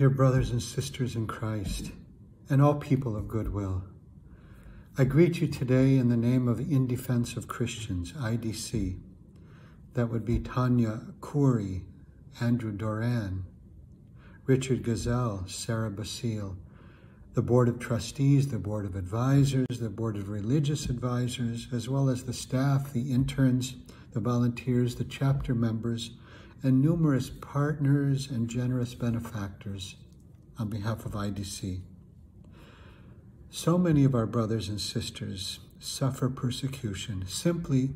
Dear brothers and sisters in Christ, and all people of goodwill, I greet you today in the name of In Defense of Christians, IDC. That would be Tanya Khoury, Andrew Doran, Richard Ghazal, Sarah Basile, the Board of Trustees, the Board of Advisors, the Board of Religious Advisors, as well as the staff, the interns, the volunteers, the chapter members, and numerous partners and generous benefactors on behalf of IDC. So many of our brothers and sisters suffer persecution simply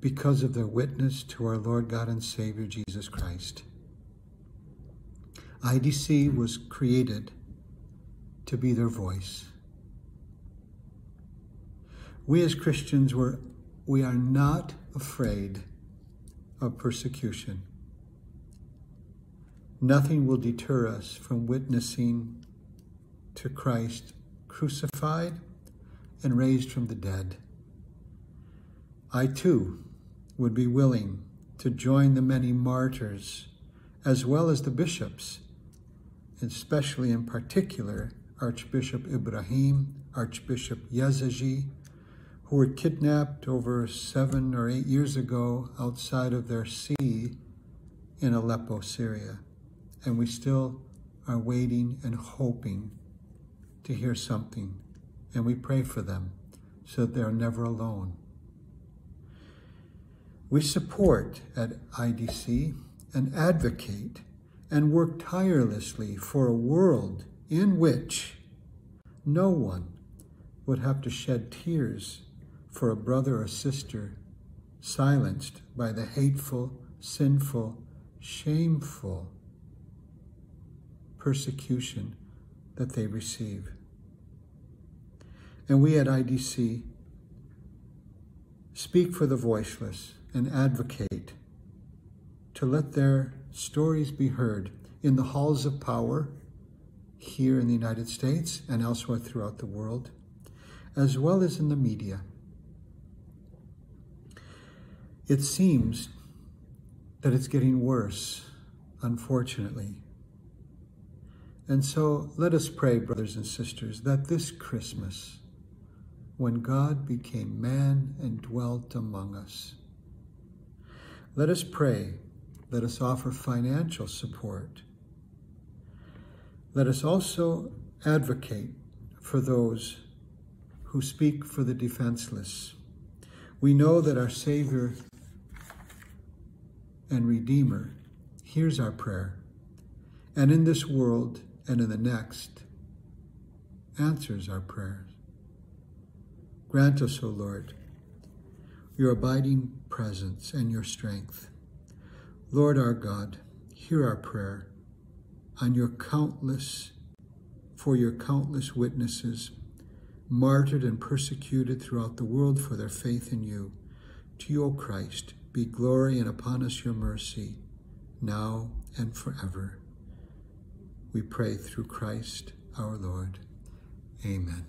because of their witness to our Lord God and Savior Jesus Christ. IDC was created to be their voice. We as Christians were we are not afraid of persecution. Nothing will deter us from witnessing to Christ crucified and raised from the dead. I too would be willing to join the many martyrs as well as the bishops, especially in particular Archbishop Ibrahim, Archbishop Yazigi, who were kidnapped over seven or eight years ago outside of their see in Aleppo, Syria. And we still are waiting and hoping to hear something. And we pray for them so that they're never alone. We support at IDC and advocate and work tirelessly for a world in which no one would have to shed tears for a brother or sister silenced by the hateful, sinful, shameful persecution that they receive. And we at IDC speak for the voiceless and advocate to let their stories be heard in the halls of power here in the United States and elsewhere throughout the world, as well as in the media. It seems that it's getting worse, unfortunately. And so let us pray, brothers and sisters, that this Christmas, when God became man and dwelt among us, let us pray, let us offer financial support. Let us also advocate for those who speak for the defenseless. We know that our Savior and Redeemer hears our prayer, and in this world and in the next, answers our prayers. Grant us, O Lord, your abiding presence and your strength. Lord our God, hear our prayer on your countless, for your countless witnesses, martyred and persecuted throughout the world for their faith in you. To you, O Christ, be glory and upon us your mercy, now and forever. We pray through Christ our Lord. Amen.